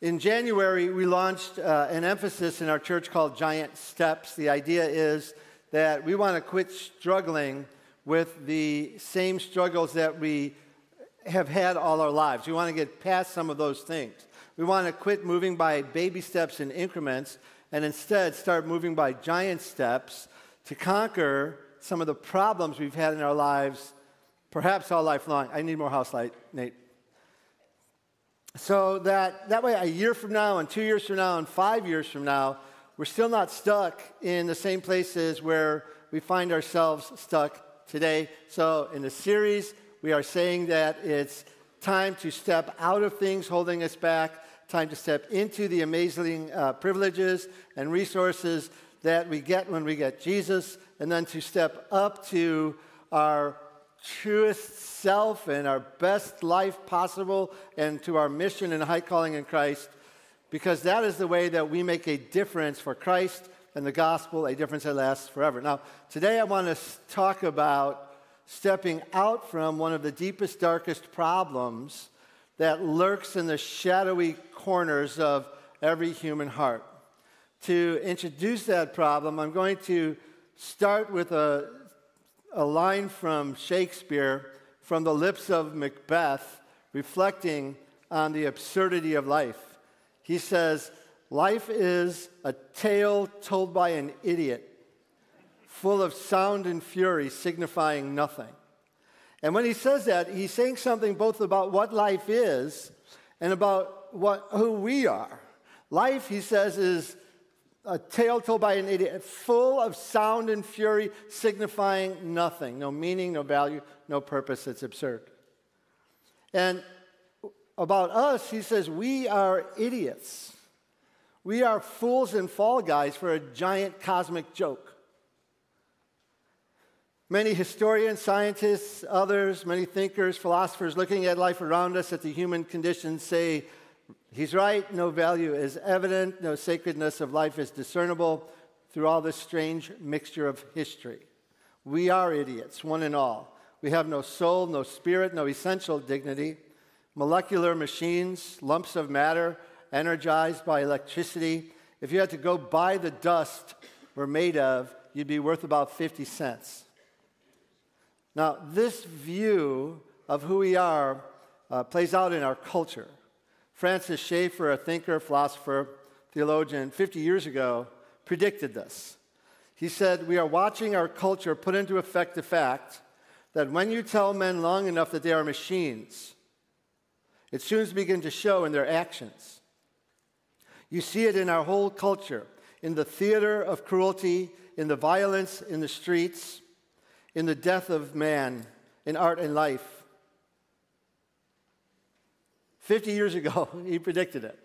In January, we launched uh, an emphasis in our church called Giant Steps. The idea is that we want to quit struggling with the same struggles that we have had all our lives. We want to get past some of those things. We want to quit moving by baby steps and increments and instead start moving by giant steps to conquer some of the problems we've had in our lives, perhaps all life long. I need more house light, Nate. So that, that way, a year from now, and two years from now, and five years from now, we're still not stuck in the same places where we find ourselves stuck today. So, in the series, we are saying that it's time to step out of things holding us back, time to step into the amazing uh, privileges and resources that we get when we get Jesus, and then to step up to our truest self and our best life possible and to our mission and high calling in Christ, because that is the way that we make a difference for Christ and the gospel, a difference that lasts forever. Now, today I want to talk about stepping out from one of the deepest, darkest problems that lurks in the shadowy corners of every human heart. To introduce that problem, I'm going to start with a a line from Shakespeare from the lips of Macbeth, reflecting on the absurdity of life. He says, Life is a tale told by an idiot, full of sound and fury, signifying nothing. And when he says that, he's saying something both about what life is and about what, who we are. Life, he says, is a tale told by an idiot, full of sound and fury, signifying nothing, no meaning, no value, no purpose. It's absurd. And about us, he says, we are idiots. We are fools and fall guys for a giant cosmic joke. Many historians, scientists, others, many thinkers, philosophers looking at life around us, at the human condition, say He's right, no value is evident, no sacredness of life is discernible through all this strange mixture of history. We are idiots, one and all. We have no soul, no spirit, no essential dignity. Molecular machines, lumps of matter energized by electricity. If you had to go buy the dust we're made of, you'd be worth about 50 cents. Now, this view of who we are uh, plays out in our culture. Francis Schaeffer, a thinker, philosopher, theologian, 50 years ago, predicted this. He said, We are watching our culture put into effect the fact that when you tell men long enough that they are machines, it soon begins to show in their actions. You see it in our whole culture, in the theater of cruelty, in the violence in the streets, in the death of man, in art and life. 50 years ago, he predicted it.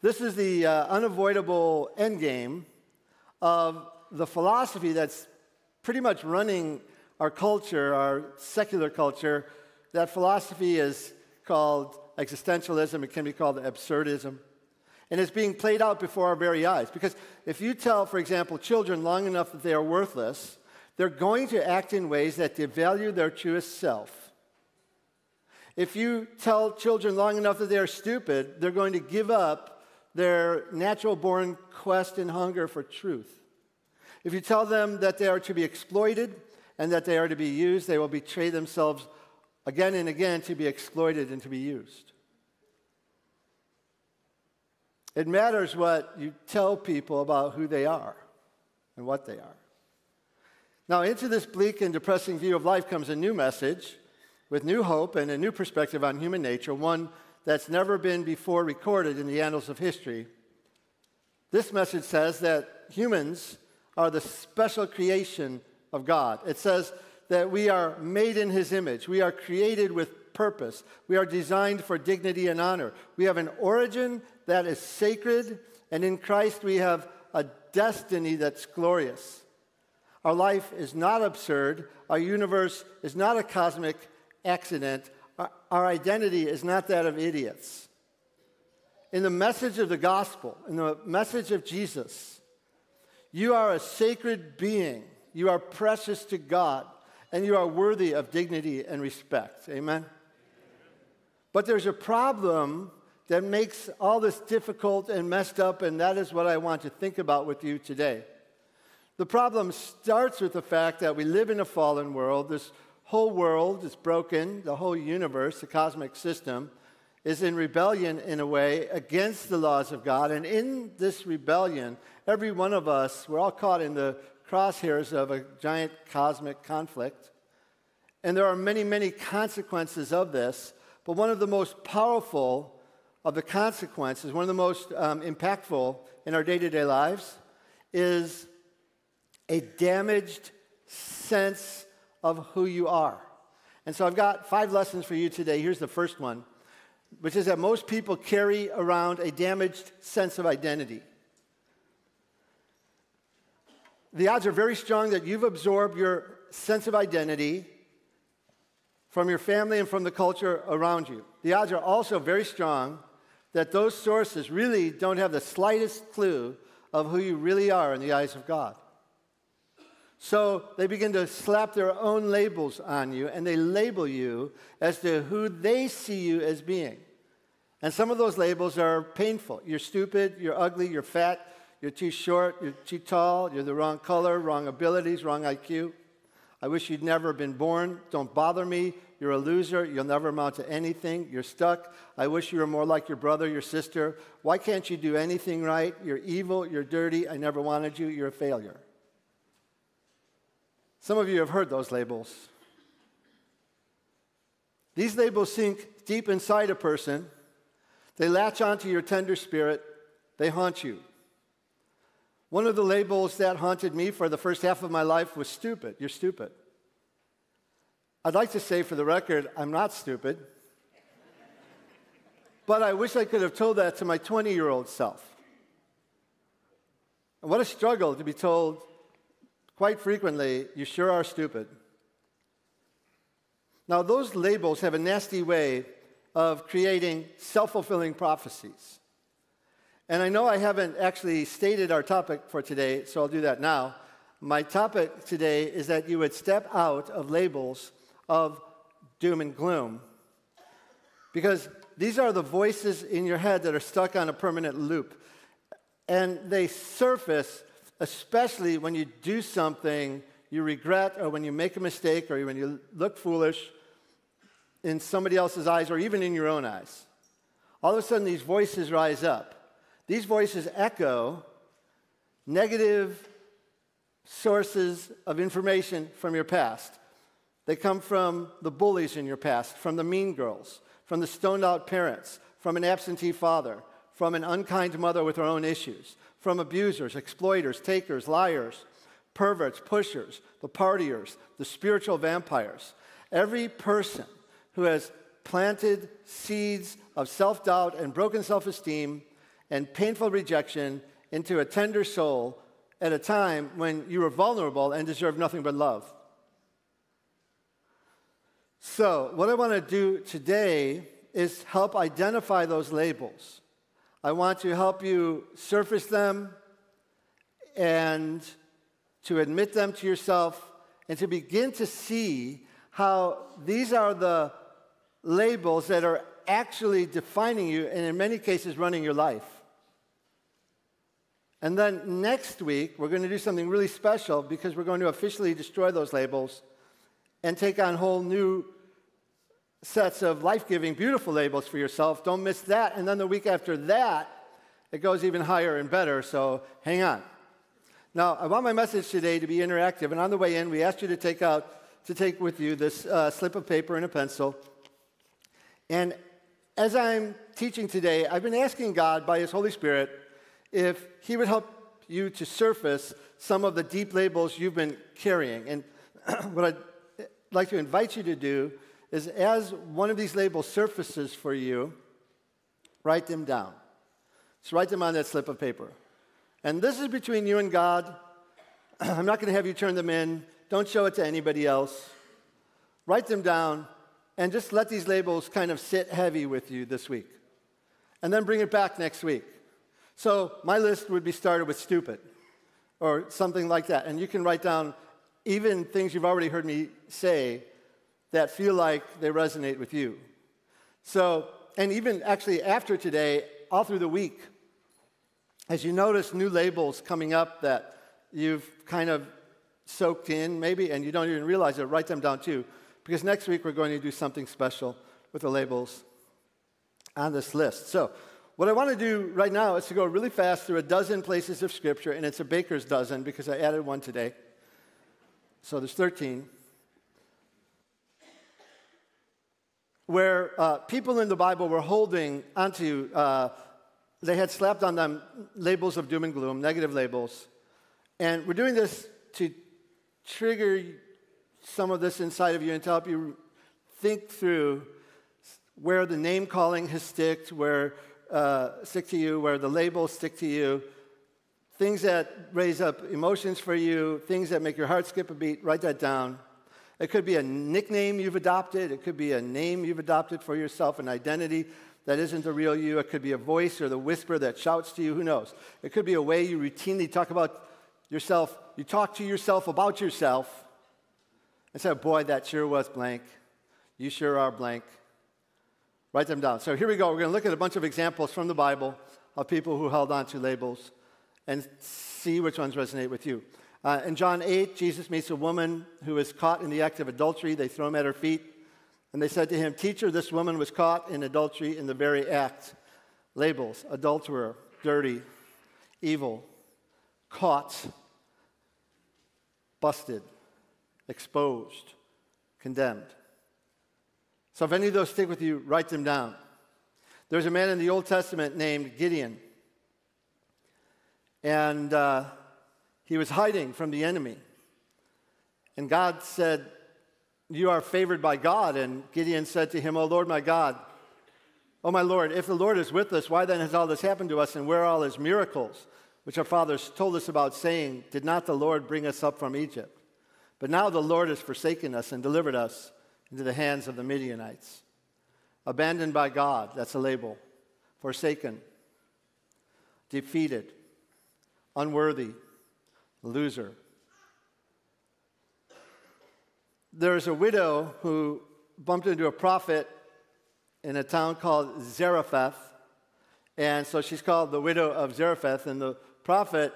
This is the uh, unavoidable endgame of the philosophy that's pretty much running our culture, our secular culture. That philosophy is called existentialism, it can be called absurdism. And it's being played out before our very eyes. Because if you tell, for example, children long enough that they are worthless, they're going to act in ways that devalue their truest self. If you tell children long enough that they're stupid, they're going to give up their natural born quest and hunger for truth. If you tell them that they are to be exploited and that they are to be used, they will betray themselves again and again to be exploited and to be used. It matters what you tell people about who they are and what they are. Now, into this bleak and depressing view of life comes a new message with new hope and a new perspective on human nature, one that's never been before recorded in the annals of history. This message says that humans are the special creation of God. It says that we are made in His image, we are created with purpose, we are designed for dignity and honor. We have an origin that is sacred, and in Christ we have a destiny that's glorious. Our life is not absurd. Our universe is not a cosmic accident, our, identity is not that of idiots. In the message of the gospel, in the message of Jesus, you are a sacred being. You are precious to God, and you are worthy of dignity and respect. Amen? But there's a problem that makes all this difficult and messed up, and that is what I want to think about with you today. The problem starts with the fact that we live in a fallen world. This whole world is broken, the whole universe, the cosmic system, is in rebellion in a way against the laws of God. And in this rebellion, every one of us, we're all caught in the crosshairs of a giant cosmic conflict. And there are many, many consequences of this. But one of the most powerful of the consequences, one of the most um, impactful in our day to day lives, is a damaged sense of who you are. And so I've got five lessons for you today. Here's the first one, which is that most people carry around a damaged sense of identity. The odds are very strong that you've absorbed your sense of identity from your family and from the culture around you. The odds are also very strong that those sources really don't have the slightest clue of who you really are in the eyes of God. So they begin to slap their own labels on you and they label you as to who they see you as being. And some of those labels are painful. You're stupid, you're ugly, you're fat, you're too short, you're too tall, you're the wrong color, wrong abilities, wrong IQ. I wish you'd never been born. Don't bother me. You're a loser. You'll never amount to anything. You're stuck. I wish you were more like your brother, your sister. Why can't you do anything right? You're evil. You're dirty. I never wanted you. You're a failure. Some of you have heard those labels. These labels sink deep inside a person. They latch onto your tender spirit. They haunt you. One of the labels that haunted me for the first half of my life was stupid. You're stupid. I'd like to say for the record, I'm not stupid. but I wish I could have told that to my 20 year old self. And what a struggle to be told quite frequently, you sure are stupid. Now, those labels have a nasty way of creating self fulfilling prophecies. And I know I haven't actually stated our topic for today, so I'll do that now. My topic today is that you would step out of labels of doom and gloom. Because these are the voices in your head that are stuck on a permanent loop. And they surface, especially when you do something you regret, or when you make a mistake, or when you look foolish in somebody else's eyes, or even in your own eyes. All of a sudden, these voices rise up. These voices echo negative sources of information from your past. They come from the bullies in your past, from the mean girls, from the stoned out parents, from an absentee father, from an unkind mother with her own issues, from abusers, exploiters, takers, liars, perverts, pushers, the partiers, the spiritual vampires. Every person who has planted seeds of self doubt and broken self esteem and painful rejection into a tender soul at a time when you were vulnerable and deserved nothing but love. So, what I want to do today is help identify those labels. I want to help you surface them and to admit them to yourself and to begin to see how these are the labels that are actually defining you and, in many cases, running your life. And then next week, we're going to do something really special because we're going to officially destroy those labels and take on whole new sets of life giving, beautiful labels for yourself. Don't miss that. And then the week after that, it goes even higher and better. So hang on. Now, I want my message today to be interactive. And on the way in, we asked you to take out to take with you this uh, slip of paper and a pencil. And as I'm teaching today, I've been asking God by His Holy Spirit if he would help you to surface some of the deep labels you've been carrying. And what I'd like to invite you to do is as one of these labels surfaces for you, write them down. So write them on that slip of paper. And this is between you and God. I'm not going to have you turn them in. Don't show it to anybody else. Write them down and just let these labels kind of sit heavy with you this week. And then bring it back next week. So my list would be started with stupid or something like that. And you can write down even things you've already heard me say that feel like they resonate with you. So and even actually after today, all through the week, as you notice new labels coming up that you've kind of soaked in, maybe, and you don't even realize it, write them down too. Because next week we're going to do something special with the labels on this list. So, what I want to do right now is to go really fast through a dozen places of Scripture, and it's a baker's dozen because I added one today. So there's 13. Where uh, people in the Bible were holding onto, uh, they had slapped on them labels of doom and gloom, negative labels. And we're doing this to trigger some of this inside of you and to help you think through where the name calling has sticked, where uh, stick to you, where the labels stick to you, things that raise up emotions for you, things that make your heart skip a beat, write that down. It could be a nickname you've adopted, it could be a name you've adopted for yourself, an identity that isn't the real you. It could be a voice or the whisper that shouts to you, who knows? It could be a way you routinely talk about yourself, you talk to yourself about yourself and say, Boy, that sure was blank. You sure are blank. Write them down. So here we go. We're going to look at a bunch of examples from the Bible of people who held on to labels and see which ones resonate with you. Uh, in John 8, Jesus meets a woman who is caught in the act of adultery. They throw him at her feet. And they said to him, Teacher, this woman was caught in adultery in the very act. Labels adulterer, dirty, evil, caught, busted, exposed, condemned. So if any of those stick with you, write them down. There's a man in the Old Testament named Gideon. And uh, he was hiding from the enemy. And God said, You are favored by God. And Gideon said to him, O Lord my God, O my Lord, if the Lord is with us, why then has all this happened to us? And where are all his miracles, which our fathers told us about, saying, Did not the Lord bring us up from Egypt? But now the Lord has forsaken us and delivered us into the hands of the Midianites. Abandoned by God, that's a label. Forsaken, defeated, unworthy, loser. There's a widow who bumped into a prophet in a town called Zarephath. And so she's called the widow of Zarephath. And the prophet,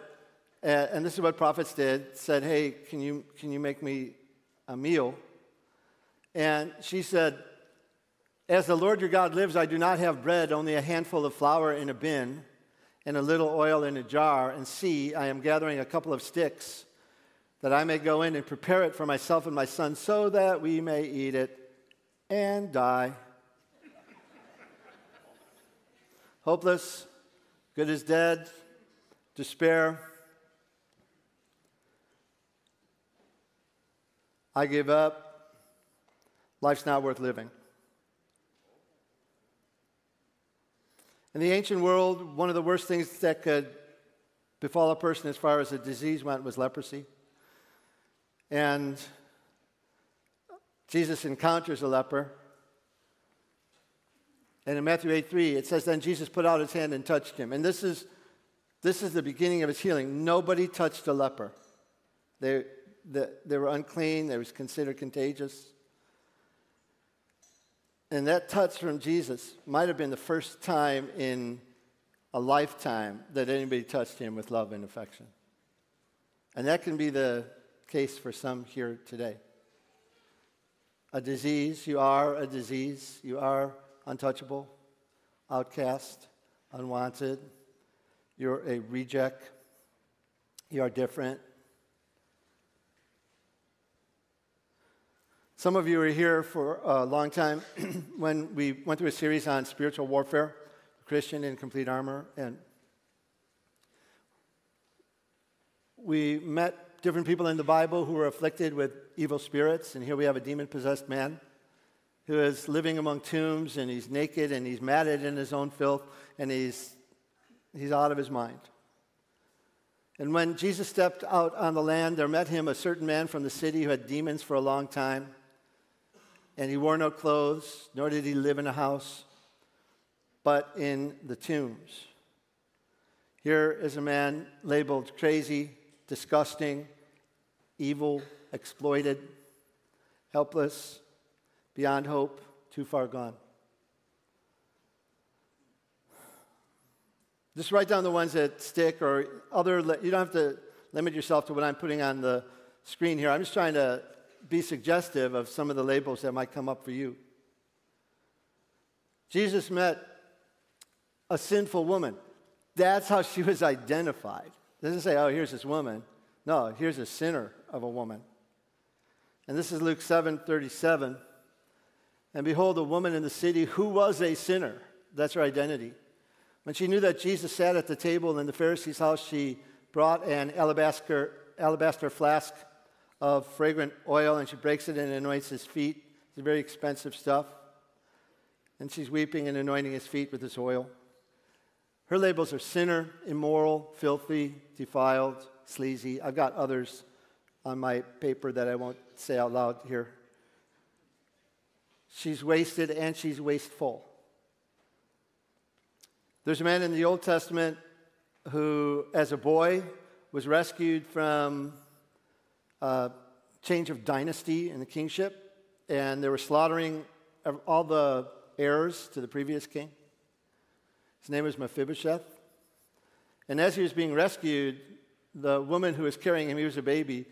uh, and this is what prophets did, said, Hey, can you, can you make me a meal? And she said, As the Lord your God lives, I do not have bread, only a handful of flour in a bin and a little oil in a jar. And see, I am gathering a couple of sticks that I may go in and prepare it for myself and my son so that we may eat it and die. Hopeless, good as dead, despair. I give up. Life's not worth living. In the ancient world, one of the worst things that could befall a person as far as a disease went was leprosy. And Jesus encounters a leper. And in Matthew 8 3, it says, Then Jesus put out his hand and touched him. And this is, this is the beginning of his healing. Nobody touched a leper. They, they, they were unclean, they was considered contagious. And that touch from Jesus might have been the first time in a lifetime that anybody touched him with love and affection. And that can be the case for some here today. A disease, you are a disease, you are untouchable, outcast, unwanted, you're a reject, you are different, Some of you were here for a long time when we went through a series on spiritual warfare, Christian in complete armor, and we met different people in the Bible who were afflicted with evil spirits, and here we have a demon possessed man who is living among tombs, and he's naked, and he's matted in his own filth, and he's, he's out of his mind. And when Jesus stepped out on the land, there met him a certain man from the city who had demons for a long time and he wore no clothes, nor did he live in a house, but in the tombs. Here is a man labeled crazy, disgusting, evil, exploited, helpless, beyond hope, too far gone. Just write down the ones that stick or other, you don't have to limit yourself to what I'm putting on the screen here. I'm just trying to be suggestive of some of the labels that might come up for you. Jesus met a sinful woman. That's how she was identified. It doesn't say, oh, here's this woman. No, here's a sinner of a woman. And this is Luke 7 37. And behold, a woman in the city who was a sinner. That's her identity. When she knew that Jesus sat at the table in the Pharisee's house, she brought an alabaster, alabaster flask of fragrant oil and she breaks it and anoints his feet. It's a very expensive stuff. And she's weeping and anointing his feet with this oil. Her labels are sinner, immoral, filthy, defiled, sleazy. I've got others on my paper that I won't say out loud here. She's wasted and she's wasteful. There's a man in the Old Testament who, as a boy, was rescued from a change of dynasty in the kingship, and they were slaughtering all the heirs to the previous king. His name was Mephibosheth. And as he was being rescued, the woman who was carrying him, he was a baby,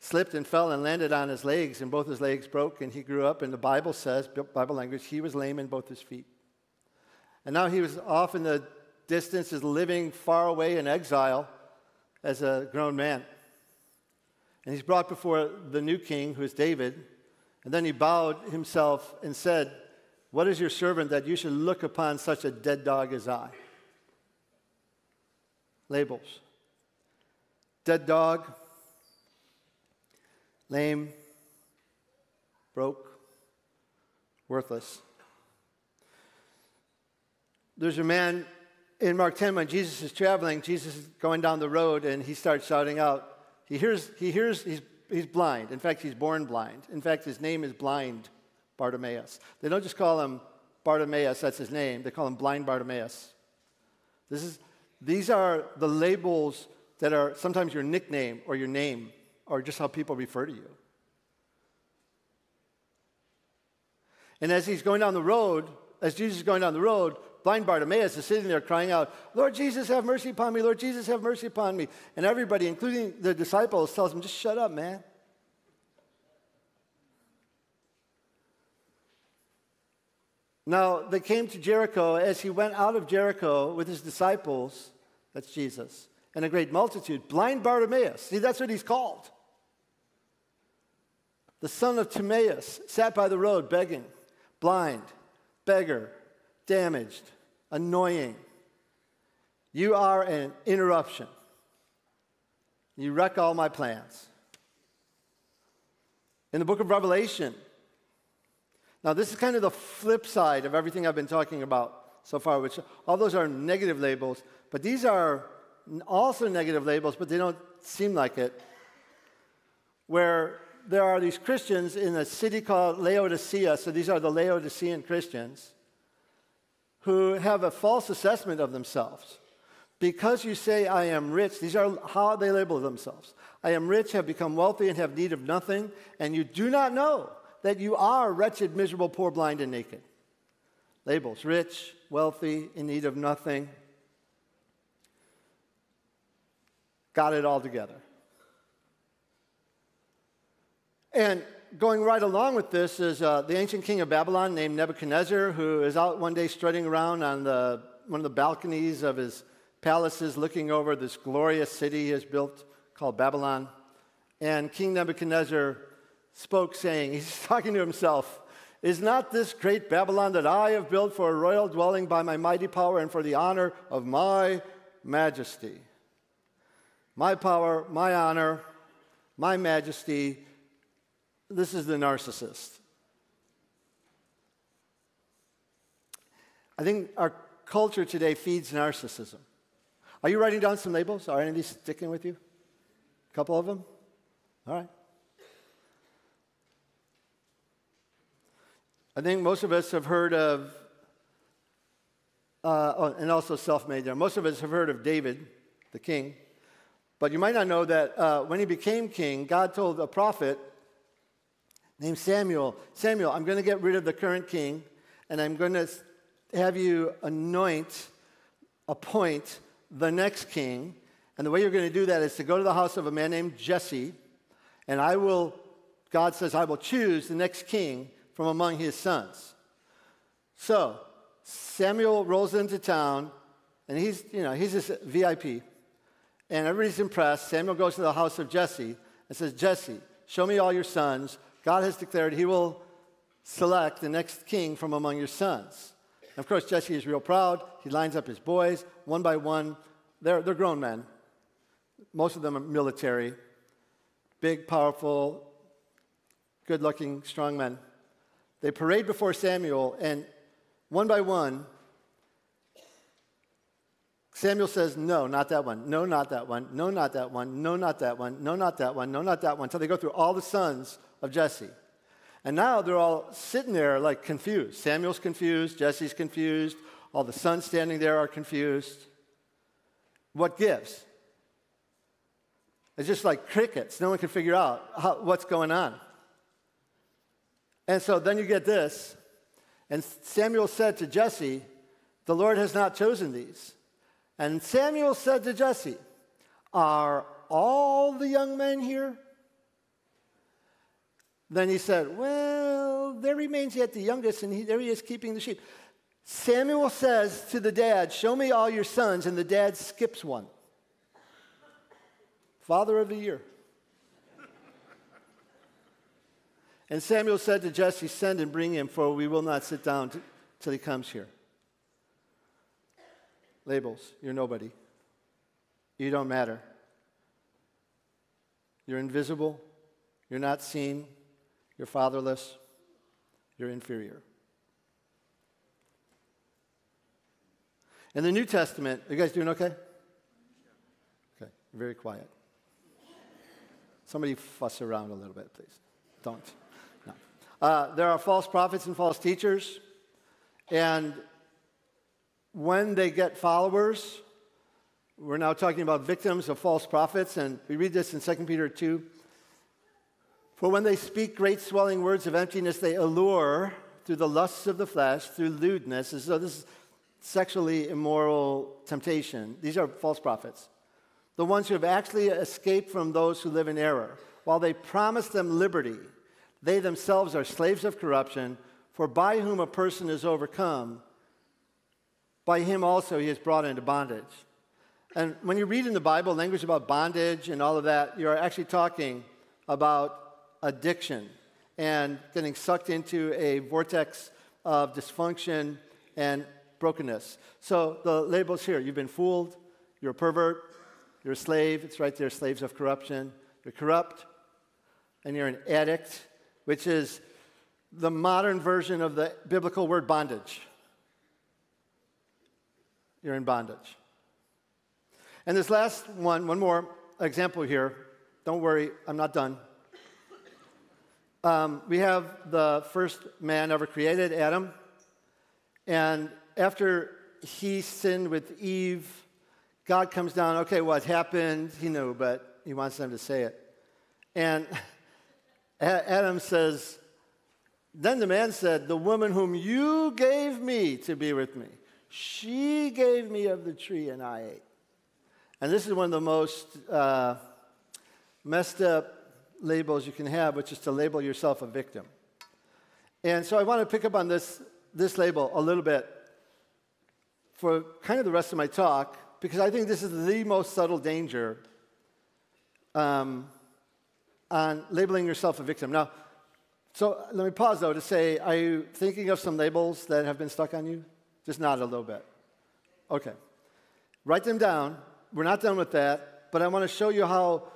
slipped and fell and landed on his legs, and both his legs broke, and he grew up. And the Bible says, Bible language, he was lame in both his feet. And now he was off in the distance, is living far away in exile as a grown man. And he's brought before the new king, who is David. And then he bowed himself and said, What is your servant that you should look upon such a dead dog as I? Labels. Dead dog, lame, broke, worthless. There's a man in Mark 10 when Jesus is traveling, Jesus is going down the road and he starts shouting out. He hears, he hears he's, he's blind. In fact, he's born blind. In fact, his name is blind Bartimaeus. They don't just call him Bartimaeus, that's his name. They call him blind Bartimaeus. This is, these are the labels that are sometimes your nickname or your name or just how people refer to you. And as he's going down the road, as Jesus is going down the road, blind Bartimaeus is sitting there crying out, Lord Jesus, have mercy upon me. Lord Jesus, have mercy upon me. And everybody, including the disciples, tells him, just shut up, man. Now, they came to Jericho. As he went out of Jericho with his disciples, that's Jesus, and a great multitude, blind Bartimaeus, see, that's what he's called. The son of Timaeus sat by the road begging, blind, beggar, damaged, annoying. You are an interruption. You wreck all my plans. In the book of Revelation, now this is kind of the flip side of everything I've been talking about so far, which all those are negative labels, but these are also negative labels, but they don't seem like it. Where there are these Christians in a city called Laodicea, so these are the Laodicean Christians who have a false assessment of themselves. Because you say, I am rich, these are how they label themselves. I am rich, have become wealthy, and have need of nothing, and you do not know that you are wretched, miserable, poor, blind, and naked. Labels rich, wealthy, in need of nothing. Got it all together. And going right along with this is uh, the ancient king of Babylon named Nebuchadnezzar, who is out one day strutting around on the, one of the balconies of his palaces, looking over this glorious city he has built called Babylon. And King Nebuchadnezzar spoke, saying, He's talking to himself, Is not this great Babylon that I have built for a royal dwelling by my mighty power and for the honor of my majesty? My power, my honor, my majesty this is the narcissist. I think our culture today feeds narcissism. Are you writing down some labels? Are any of these sticking with you? A couple of them? All right. I think most of us have heard of, uh, oh, and also self made there. Most of us have heard of David, the king. But you might not know that uh, when he became king, God told a prophet named Samuel, Samuel, I'm going to get rid of the current king, and I'm going to have you anoint appoint the next king. And the way you're going to do that is to go to the house of a man named Jesse, and I will, God says, I will choose the next king from among his sons. So Samuel rolls into town, and he's, you know, he's this VIP, and everybody's impressed. Samuel goes to the house of Jesse and says, Jesse, show me all your sons. God has declared he will select the next king from among your sons. And of course, Jesse is real proud. He lines up his boys one by one. They're, they're grown men. Most of them are military, big, powerful, good looking, strong men. They parade before Samuel, and one by one, Samuel says, No, not that one. No, not that one. No, not that one. No, not that one. No, not that one. No, not that one. Until they go through all the sons of Jesse. And now they're all sitting there like confused. Samuel's confused. Jesse's confused. All the sons standing there are confused. What gives? It's just like crickets. No one can figure out how, what's going on. And so then you get this. And Samuel said to Jesse, The Lord has not chosen these. And Samuel said to Jesse, Are all the young men here? Then he said, Well, there remains yet the youngest, and he, there he is keeping the sheep. Samuel says to the dad, Show me all your sons, and the dad skips one. Father of the year. and Samuel said to Jesse, Send and bring him, for we will not sit down till he comes here. Labels, you're nobody. You don't matter. You're invisible. You're not seen. You're fatherless. You're inferior. In the New Testament, are you guys doing okay? Okay, very quiet. Somebody fuss around a little bit, please. Don't. No. Uh, there are false prophets and false teachers, and when they get followers, we're now talking about victims of false prophets, and we read this in 2 Peter 2. For when they speak great swelling words of emptiness, they allure through the lusts of the flesh, through lewdness. And so this is sexually immoral temptation. These are false prophets. The ones who have actually escaped from those who live in error. While they promise them liberty, they themselves are slaves of corruption, for by whom a person is overcome, by him also he is brought into bondage. And when you read in the Bible language about bondage and all of that, you're actually talking about addiction and getting sucked into a vortex of dysfunction and brokenness. So the label's here. You've been fooled. You're a pervert. You're a slave. It's right there slaves of corruption. You're corrupt. And you're an addict, which is the modern version of the biblical word bondage you're in bondage. And this last one, one more example here. Don't worry, I'm not done. Um, we have the first man ever created, Adam. And after he sinned with Eve, God comes down, okay, what happened? He knew, but he wants them to say it. And Adam says, Then the man said, The woman whom you gave me to be with me, she gave me of the tree and I ate. And this is one of the most uh, messed up labels you can have, which is to label yourself a victim. And so I want to pick up on this, this label a little bit for kind of the rest of my talk, because I think this is the most subtle danger um, on labeling yourself a victim. Now, so let me pause though to say, are you thinking of some labels that have been stuck on you? Just nod a little bit. Okay. Write them down. We're not done with that, but I want to show you how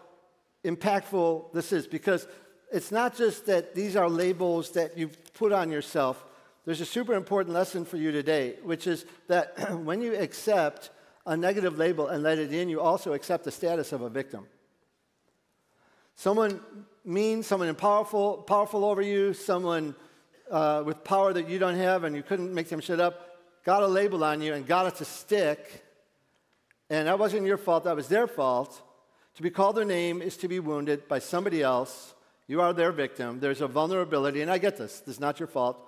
impactful this is because it's not just that these are labels that you put on yourself. There's a super important lesson for you today, which is that when you accept a negative label and let it in, you also accept the status of a victim. Someone mean, someone powerful, powerful over you, someone uh, with power that you don't have and you couldn't make them shut up, got a label on you and got it to stick, and that wasn't your fault, that was their fault. To be called their name is to be wounded by somebody else. You are their victim. There's a vulnerability, and I get this. This is not your fault.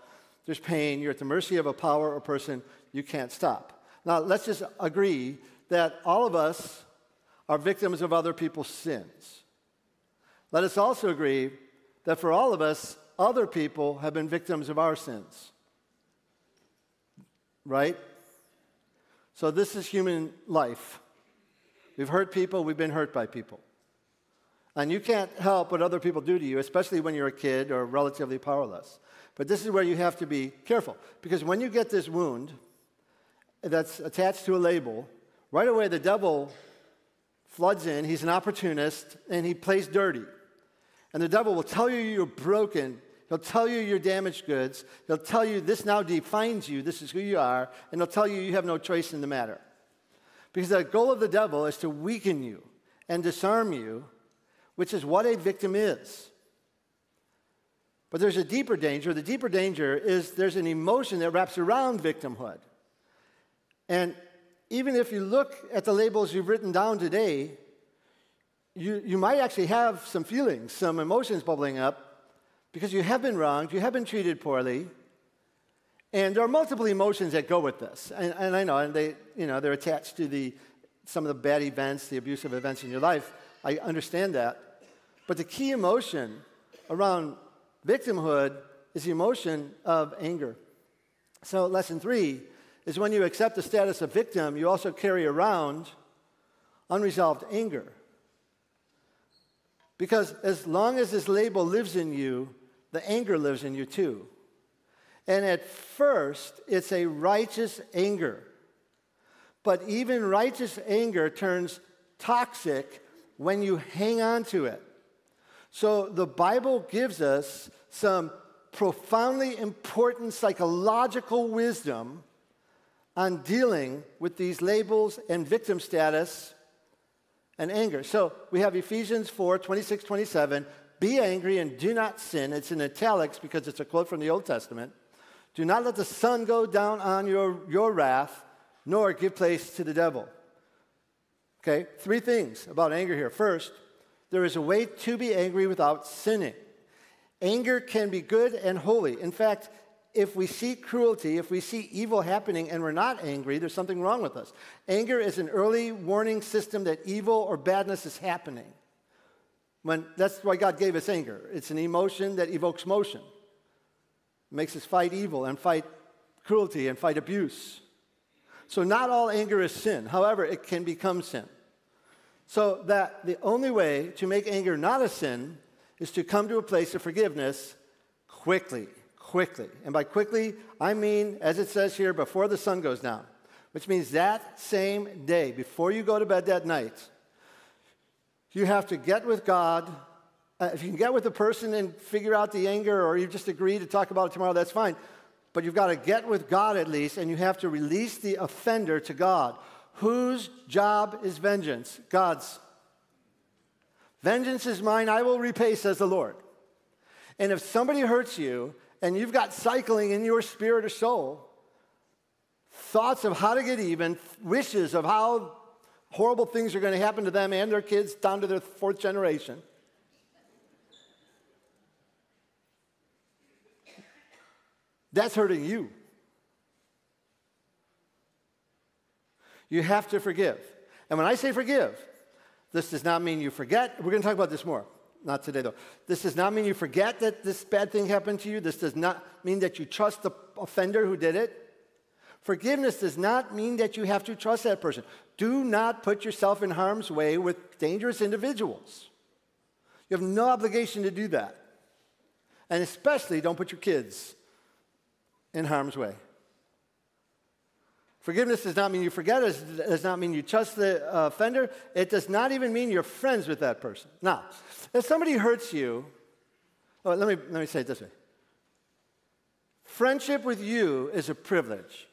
There's pain. You're at the mercy of a power or person you can't stop. Now, let's just agree that all of us are victims of other people's sins. Let us also agree that for all of us, other people have been victims of our sins. Right? So, this is human life. We've hurt people, we've been hurt by people. And you can't help what other people do to you, especially when you're a kid or relatively powerless. But this is where you have to be careful. Because when you get this wound that's attached to a label, right away the devil floods in. He's an opportunist and he plays dirty. And the devil will tell you you're broken. He'll tell you you're damaged goods. He'll tell you this now defines you. This is who you are. And he'll tell you you have no choice in the matter. Because the goal of the devil is to weaken you and disarm you which is what a victim is. But there's a deeper danger. The deeper danger is there's an emotion that wraps around victimhood. And even if you look at the labels you've written down today, you, you might actually have some feelings, some emotions bubbling up because you have been wronged, you have been treated poorly, and there are multiple emotions that go with this. And, and I know, and they, you know, they're attached to the, some of the bad events, the abusive events in your life. I understand that. But the key emotion around victimhood is the emotion of anger. So, lesson three is when you accept the status of victim, you also carry around unresolved anger. Because as long as this label lives in you, the anger lives in you too. And at first, it's a righteous anger. But even righteous anger turns toxic when you hang on to it. So the Bible gives us some profoundly important psychological wisdom on dealing with these labels and victim status and anger. So we have Ephesians 4 26, 27. Be angry and do not sin. It's in italics because it's a quote from the Old Testament. Do not let the sun go down on your, your wrath, nor give place to the devil. Okay, three things about anger here. First, there is a way to be angry without sinning. Anger can be good and holy. In fact, if we see cruelty, if we see evil happening and we're not angry, there's something wrong with us. Anger is an early warning system that evil or badness is happening. When, that's why God gave us anger. It's an emotion that evokes motion. Makes us fight evil and fight cruelty and fight abuse. So, not all anger is sin. However, it can become sin. So that the only way to make anger not a sin is to come to a place of forgiveness quickly, quickly. And by quickly, I mean, as it says here, before the sun goes down, which means that same day, before you go to bed that night, you have to get with God. Uh, if you can get with the person and figure out the anger, or you just agree to talk about it tomorrow, that's fine. But you've got to get with God at least, and you have to release the offender to God. Whose job is vengeance? God's. Vengeance is mine, I will repay, says the Lord. And if somebody hurts you and you've got cycling in your spirit or soul, thoughts of how to get even, wishes of how horrible things are going to happen to them and their kids down to their fourth generation. That's hurting you. You have to forgive. And when I say forgive, this does not mean you forget. We're going to talk about this more. Not today, though. This does not mean you forget that this bad thing happened to you. This does not mean that you trust the offender who did it. Forgiveness does not mean that you have to trust that person. Do not put yourself in harm's way with dangerous individuals. You have no obligation to do that. And especially don't put your kids in harm's way. Forgiveness does not mean you forget, it does not mean you trust the uh, offender, it does not even mean you're friends with that person. Now, if somebody hurts you, oh, let, me, let me say it this way friendship with you is a privilege.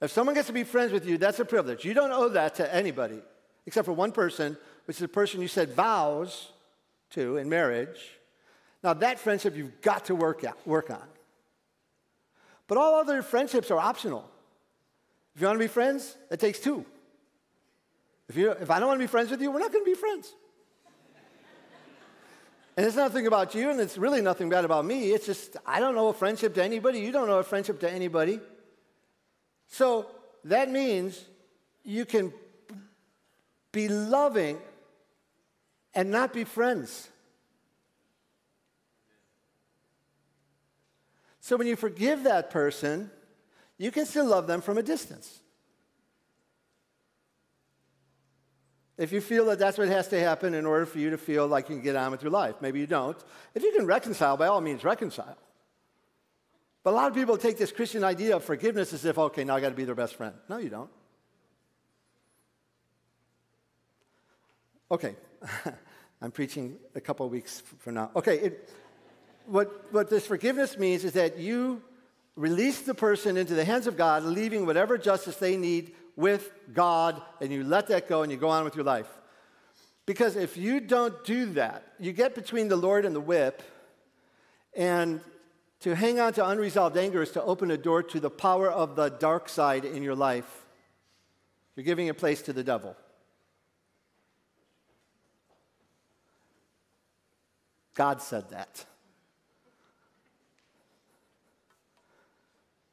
If someone gets to be friends with you, that's a privilege. You don't owe that to anybody, except for one person, which is the person you said vows to in marriage. Now, that friendship you've got to work, out, work on. But all other friendships are optional. If you want to be friends, it takes two. If, you, if I don't want to be friends with you, we're not going to be friends. and it's nothing about you, and it's really nothing bad about me. It's just, I don't know a friendship to anybody. You don't know a friendship to anybody. So that means you can be loving and not be friends. So when you forgive that person, you can still love them from a distance. If you feel that that's what has to happen in order for you to feel like you can get on with your life, maybe you don't. If you can reconcile, by all means, reconcile. But a lot of people take this Christian idea of forgiveness as if, okay, now I got to be their best friend. No, you don't. Okay, I'm preaching a couple weeks from now. Okay, it, what, what this forgiveness means is that you release the person into the hands of God, leaving whatever justice they need with God, and you let that go and you go on with your life. Because if you don't do that, you get between the Lord and the whip, and to hang on to unresolved anger is to open a door to the power of the dark side in your life. You're giving a place to the devil. God said that.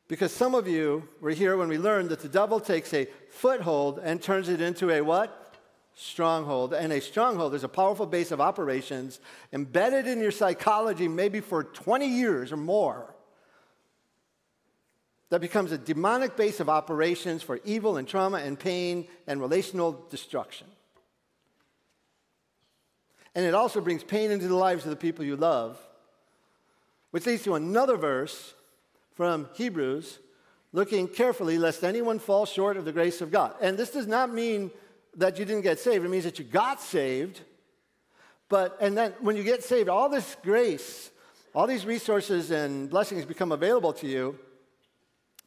Because some of you were here when we learned that the devil takes a foothold and turns it into a what? Stronghold. And a stronghold is a powerful base of operations embedded in your psychology maybe for 20 years or more. That becomes a demonic base of operations for evil and trauma and pain and relational destruction. And it also brings pain into the lives of the people you love. Which leads to another verse from Hebrews looking carefully lest anyone fall short of the grace of God. And this does not mean that you didn't get saved, it means that you got saved. But, and then when you get saved, all this grace, all these resources and blessings become available to you,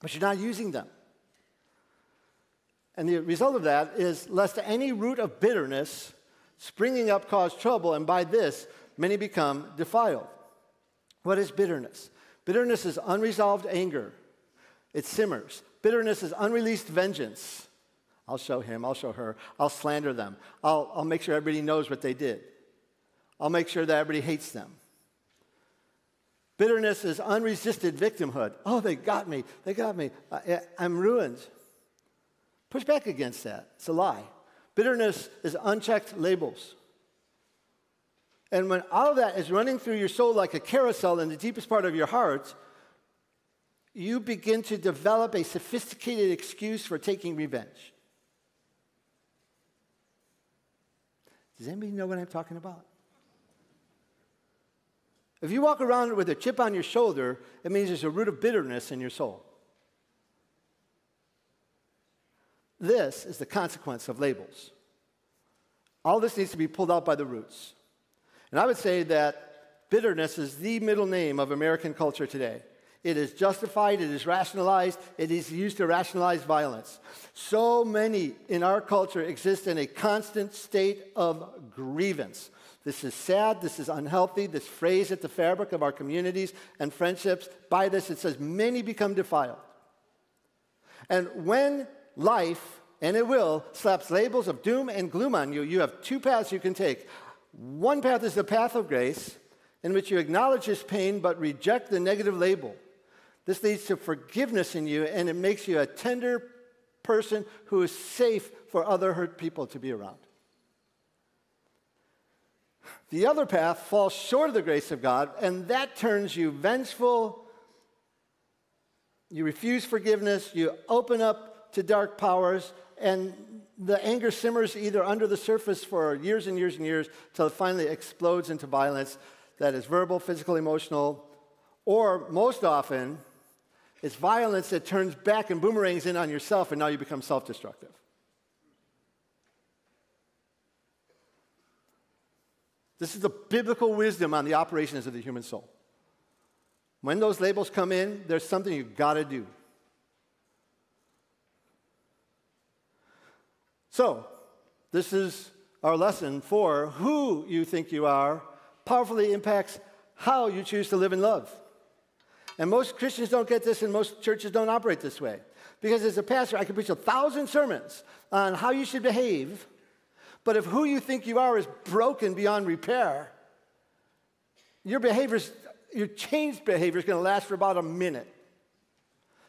but you're not using them. And the result of that is lest any root of bitterness springing up cause trouble, and by this, many become defiled. What is bitterness? Bitterness is unresolved anger, it simmers. Bitterness is unreleased vengeance. I'll show him, I'll show her, I'll slander them, I'll, I'll make sure everybody knows what they did, I'll make sure that everybody hates them. Bitterness is unresisted victimhood. Oh, they got me. They got me. I, am ruined. Push back against that. It's a lie. Bitterness is unchecked labels. And when all of that is running through your soul like a carousel in the deepest part of your heart, you begin to develop a sophisticated excuse for taking revenge. Does anybody know what I'm talking about? If you walk around with a chip on your shoulder, it means there's a root of bitterness in your soul. This is the consequence of labels. All this needs to be pulled out by the roots. And I would say that bitterness is the middle name of American culture today. It is justified, it is rationalized, it is used to rationalize violence. So many in our culture exist in a constant state of grievance. This is sad, this is unhealthy, this frays at the fabric of our communities and friendships. By this, it says, many become defiled. And when life, and it will, slaps labels of doom and gloom on you, you have two paths you can take. One path is the path of grace, in which you acknowledge his pain but reject the negative label. This leads to forgiveness in you, and it makes you a tender person who is safe for other hurt people to be around. The other path falls short of the grace of God, and that turns you vengeful. You refuse forgiveness, you open up to dark powers, and the anger simmers either under the surface for years and years and years till it finally explodes into violence that is verbal, physical, emotional, or most often, it's violence that turns back and boomerangs in on yourself, and now you become self destructive. This is the biblical wisdom on the operations of the human soul. When those labels come in, there's something you've got to do. So, this is our lesson for who you think you are powerfully impacts how you choose to live in love. And most Christians don't get this, and most churches don't operate this way. Because as a pastor, I can preach a thousand sermons on how you should behave, but if who you think you are is broken beyond repair, your behaviors, your changed behavior is going to last for about a minute.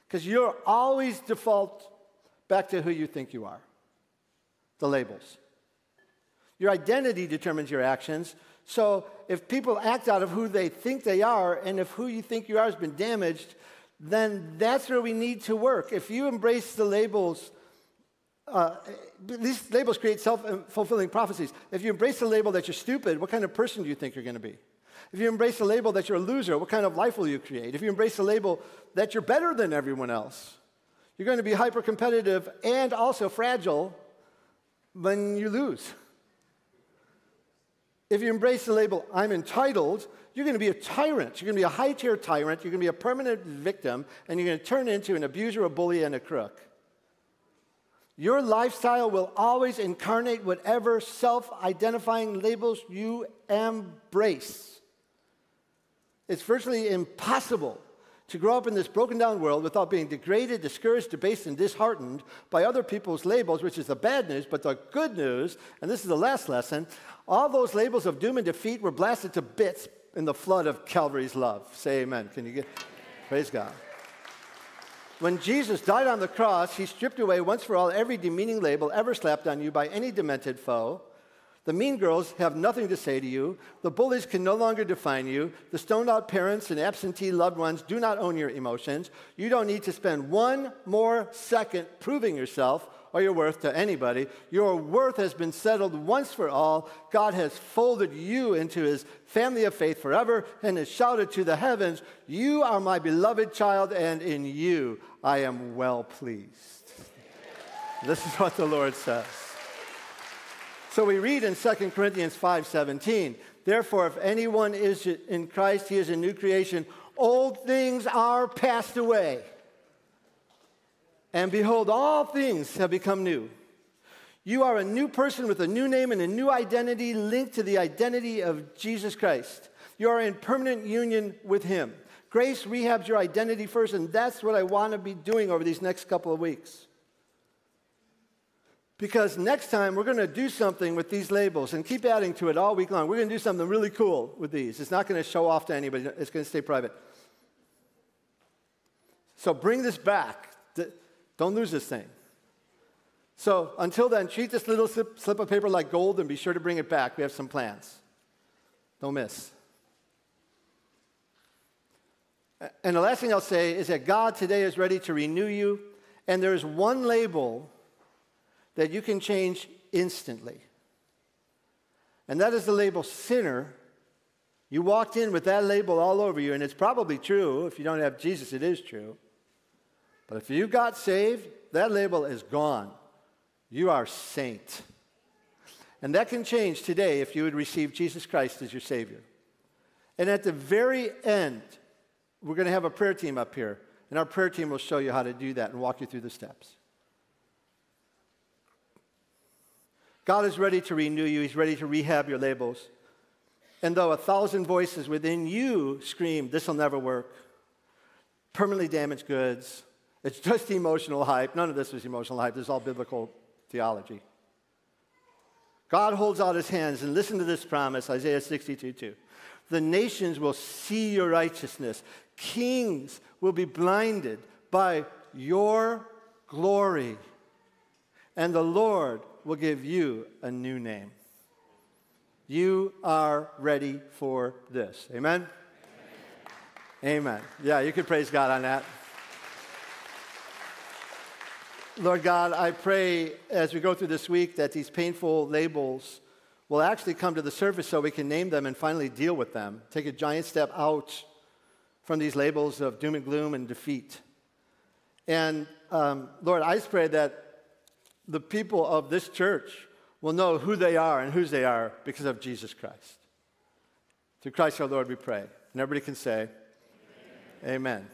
Because you're always default back to who you think you are the labels. Your identity determines your actions. So if people act out of who they think they are, and if who you think you are has been damaged, then that's where we need to work. If you embrace the labels, uh, these labels create self fulfilling prophecies. If you embrace the label that you're stupid, what kind of person do you think you're going to be? If you embrace the label that you're a loser, what kind of life will you create? If you embrace the label that you're better than everyone else, you're going to be hyper competitive and also fragile when you lose. If you embrace the label, I'm entitled, you're going to be a tyrant. You're going to be a high tier tyrant. You're going to be a permanent victim, and you're going to turn into an abuser, a bully, and a crook. Your lifestyle will always incarnate whatever self identifying labels you embrace. It's virtually impossible to grow up in this broken down world without being degraded, discouraged, debased, and disheartened by other people's labels, which is the bad news, but the good news, and this is the last lesson all those labels of doom and defeat were blasted to bits in the flood of Calvary's love. Say amen. Can you get praise God? When Jesus died on the cross, he stripped away once for all every demeaning label ever slapped on you by any demented foe. The mean girls have nothing to say to you. The bullies can no longer define you. The stoned out parents and absentee loved ones do not own your emotions. You don't need to spend one more second proving yourself or your worth to anybody. Your worth has been settled once for all. God has folded you into his family of faith forever and has shouted to the heavens, You are my beloved child, and in you I am well pleased. This is what the Lord says. So we read in 2 Corinthians 5:17, therefore if anyone is in Christ, he is a new creation. Old things are passed away. And behold, all things have become new. You are a new person with a new name and a new identity linked to the identity of Jesus Christ. You are in permanent union with Him. Grace rehabs your identity first, and that's what I want to be doing over these next couple of weeks. Because next time we're going to do something with these labels and keep adding to it all week long. We're going to do something really cool with these. It's not going to show off to anybody, it's going to stay private. So bring this back. Don't lose this thing. So until then, treat this little slip, slip of paper like gold and be sure to bring it back. We have some plans. Don't miss. And the last thing I'll say is that God today is ready to renew you, and there is one label that you can change instantly. And that is the label sinner. You walked in with that label all over you, and it's probably true. If you don't have Jesus, it is true. But if you got saved, that label is gone. You are saint. And that can change today if you would receive Jesus Christ as your Savior. And at the very end, we're going to have a prayer team up here. And our prayer team will show you how to do that and walk you through the steps. God is ready to renew you, He's ready to rehab your labels. And though a thousand voices within you scream, This will never work, permanently damaged goods, it's just emotional hype. None of this is emotional hype, this is all biblical theology. God holds out his hands, and listen to this promise Isaiah 62 2. The nations will see your righteousness, kings will be blinded by your glory, and the Lord will give you a new name. You are ready for this. Amen? Amen. Amen. Yeah, you can praise God on that. Lord God, I pray as we go through this week that these painful labels will actually come to the surface so we can name them and finally deal with them. Take a giant step out from these labels of doom and gloom and defeat. And um, Lord, I pray that the people of this church will know who they are and whose they are because of Jesus Christ. Through Christ our Lord we pray. And everybody can say, Amen. Amen.